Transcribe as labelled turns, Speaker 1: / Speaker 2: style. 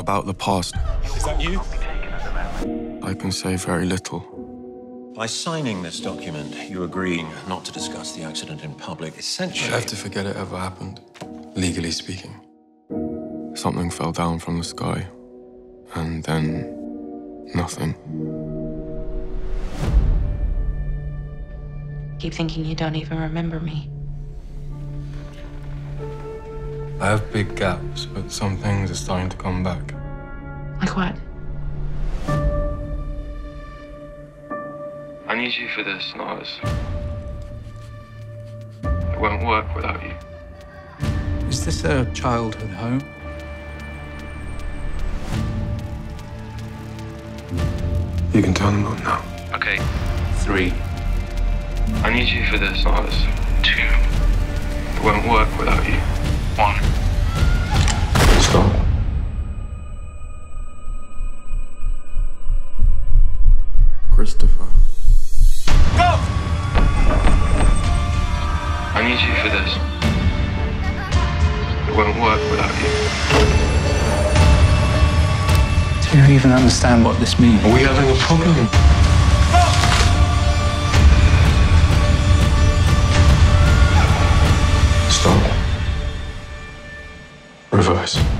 Speaker 1: About the past,
Speaker 2: Is that you?
Speaker 1: I can say very little.
Speaker 3: By signing this document, you're agreeing not to discuss the accident in public. Essentially,
Speaker 1: I have to forget it ever happened, legally speaking. Something fell down from the sky, and then nothing.
Speaker 4: Keep thinking you don't even remember me.
Speaker 1: I have big gaps, but some things are starting to come back.
Speaker 4: Like what?
Speaker 1: I need you for this, Naz. It won't work without you.
Speaker 5: Is this a childhood home?
Speaker 1: You can tell them all now.
Speaker 6: Okay. Three.
Speaker 1: I need you for this, Naz. Two. It won't work without you.
Speaker 6: One.
Speaker 1: Christopher.
Speaker 2: Go!
Speaker 1: I need you for this. It won't work without you.
Speaker 5: Do you even understand what this means?
Speaker 1: Are we having a problem? Stop. Reverse.